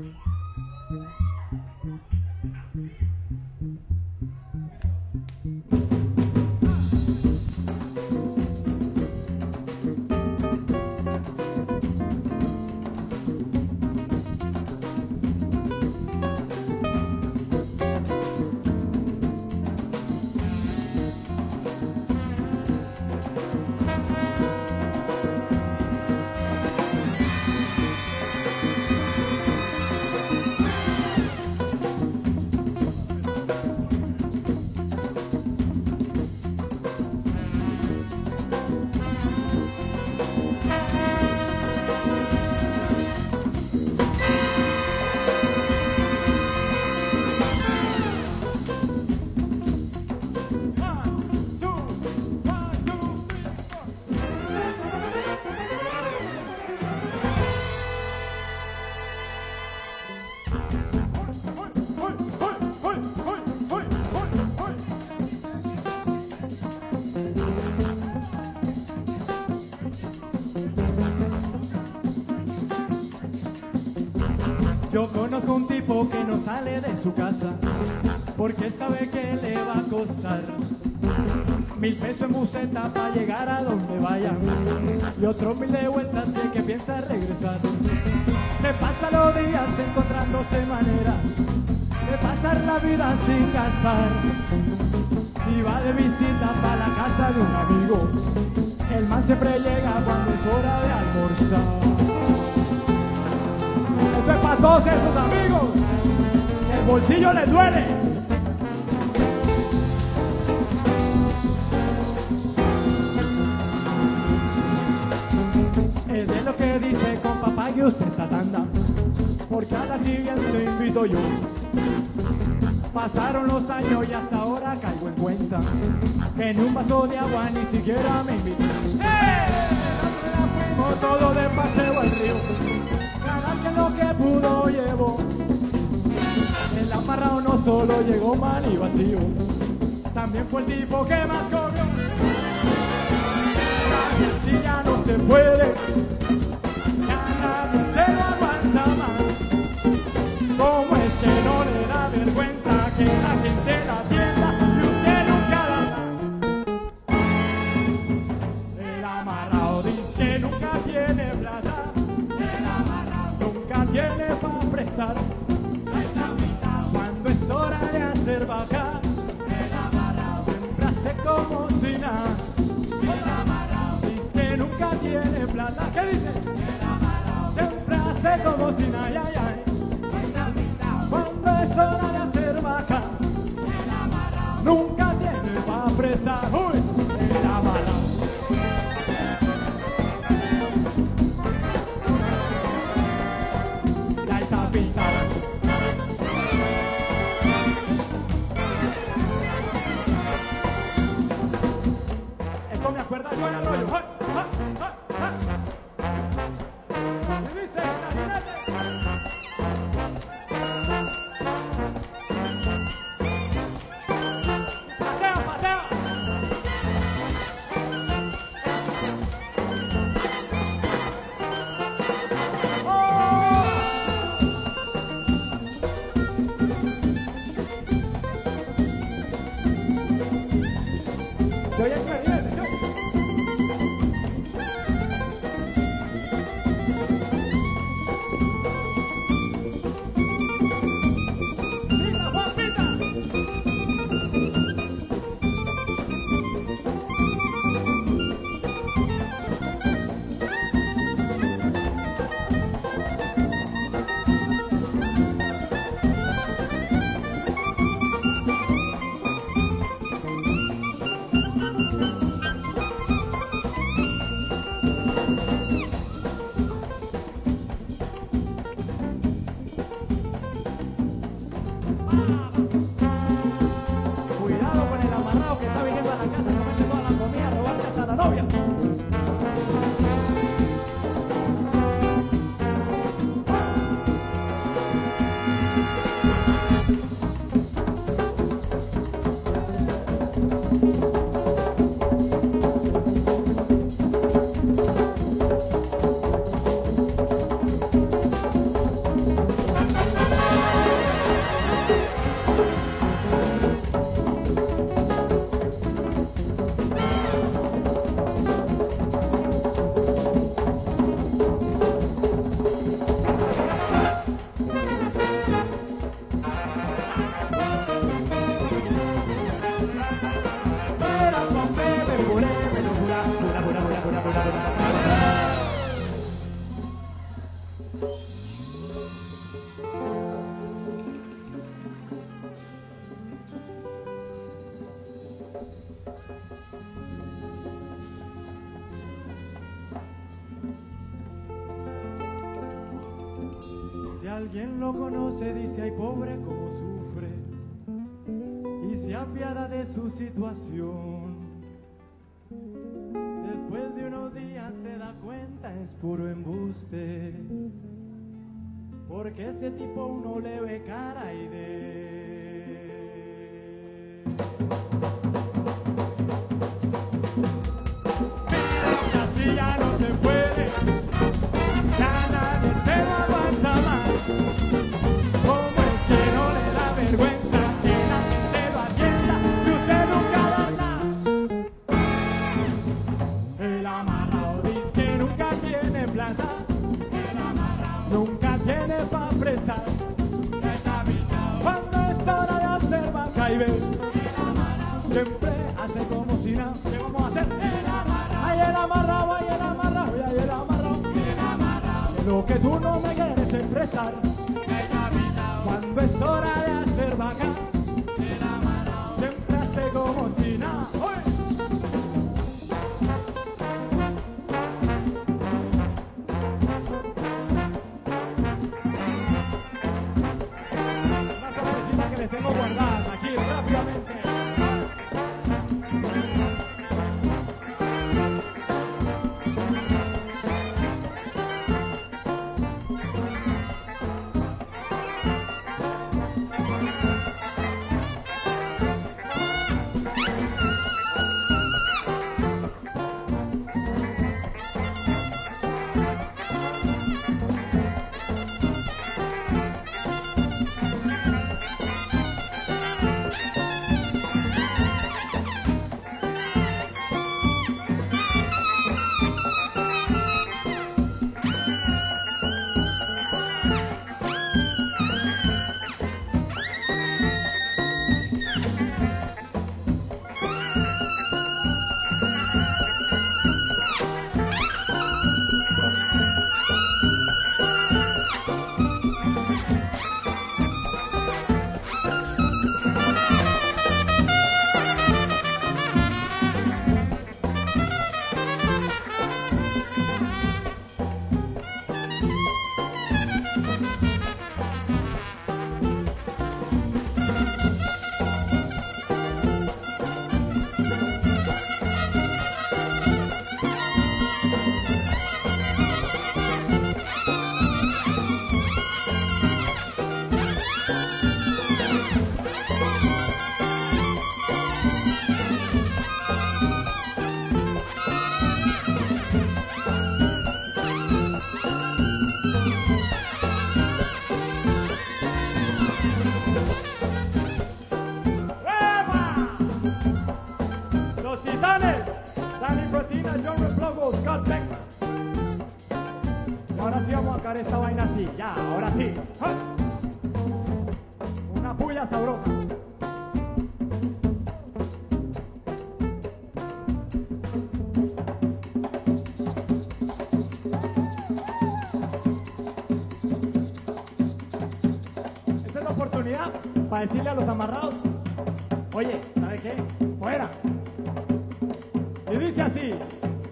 Thank mm -hmm. you. Yo conozco un tipo que no sale de su casa porque sabe que le va a costar mil pesos en museta para llegar a donde vaya y otros mil de vueltas de que piensa regresar. Se pasa los días encontrándose maneras de pasar la vida sin gastar. Si va de visita para la casa de un amigo, el man siempre llega cuando es hora de almorzar. Eso es para todos esos amigos. El bolsillo les duele. Es de lo que dice con papá que usted está tanda. Porque a la siguiente invito yo. Pasaron los años y hasta ahora caigo en cuenta que ni un vaso de agua ni siquiera me invitó. ¡Eh! Fuimos todos de solo llegó mal vacío, también fue el tipo que más comió. Si ya no se puede, plata. ¿Qué dice? Siempre hace como si. Ay, ay, ay. Cuando es hora de hacer vaca, nunca lo conoce dice, ay pobre, cómo sufre, y se apiada de su situación. Después de unos días se da cuenta, es puro embuste, porque ese tipo uno le ve cara y de... comida sabrosa. Esta es la oportunidad para decirle a los amarrados, oye, ¿sabe qué? Fuera. Y dice así,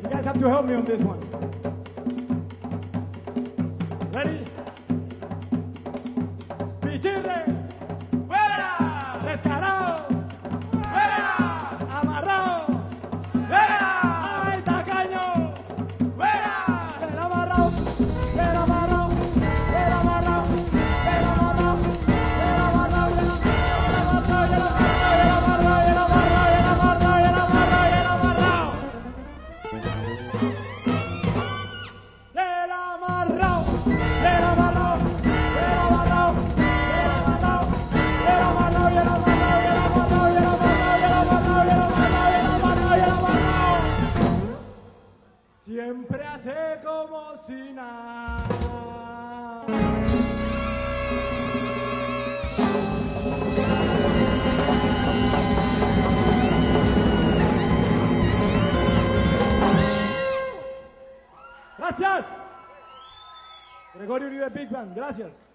you guys have to help me on this one. como si nada. Gracias. Gregorio Uribe Big Band, gracias.